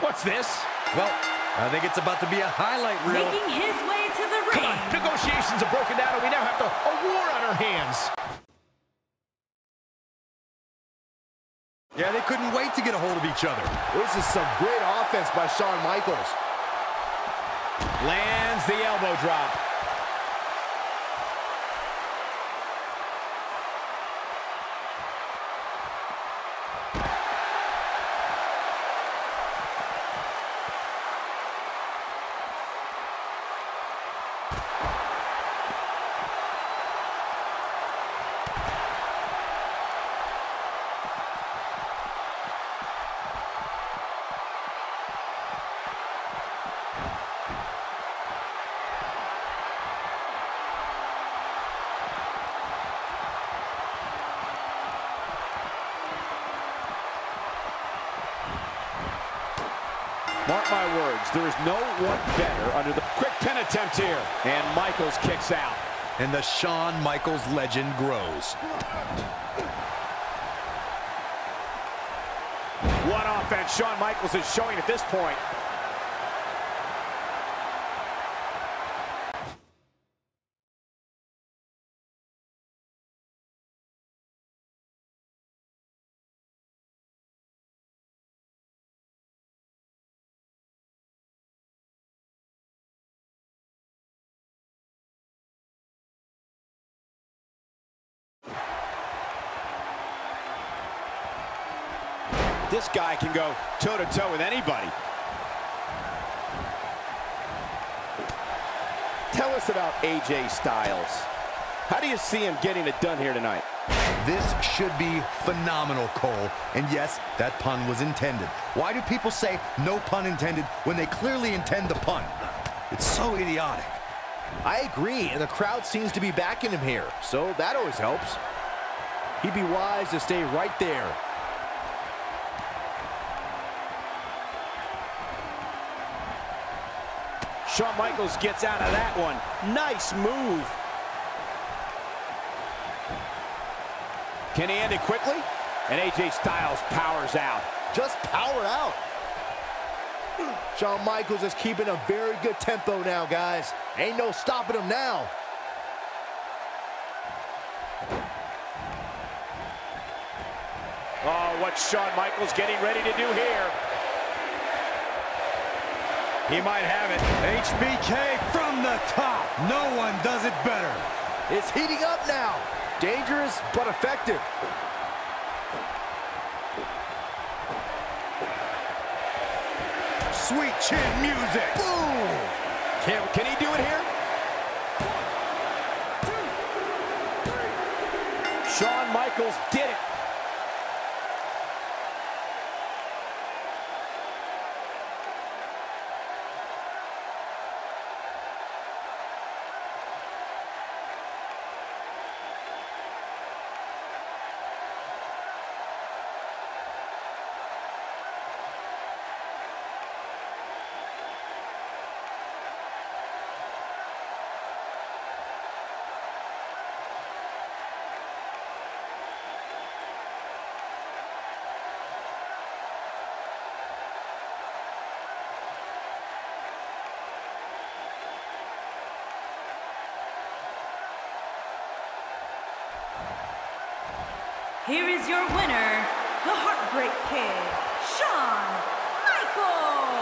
What's this? Well, I think it's about to be a highlight reel. Making his way to the ring. Come on, negotiations have broken down and we now have to, a war on our hands. Yeah, they couldn't wait to get a hold of each other. This is some great offense by Shawn Michaels. Lands the elbow drop. Mark my words, there is no one better under the quick pin attempt here. And Michaels kicks out. And the Shawn Michaels legend grows. What offense Shawn Michaels is showing at this point. This guy can go toe-to-toe -to -toe with anybody. Tell us about AJ Styles. How do you see him getting it done here tonight? This should be phenomenal, Cole. And yes, that pun was intended. Why do people say no pun intended when they clearly intend the pun? It's so idiotic. I agree, and the crowd seems to be backing him here, so that always helps. He'd be wise to stay right there. Shawn Michaels gets out of that one. Nice move. Can he end it quickly? And AJ Styles powers out. Just power out. Shawn Michaels is keeping a very good tempo now, guys. Ain't no stopping him now. Oh, what's Shawn Michaels getting ready to do here? He might have it. HBK from the top. No one does it better. It's heating up now. Dangerous, but effective. Sweet chin music. Boom! Can, can he do it here? Shawn Michaels did it. Here is your winner, the Heartbreak Kid, Shawn Michaels.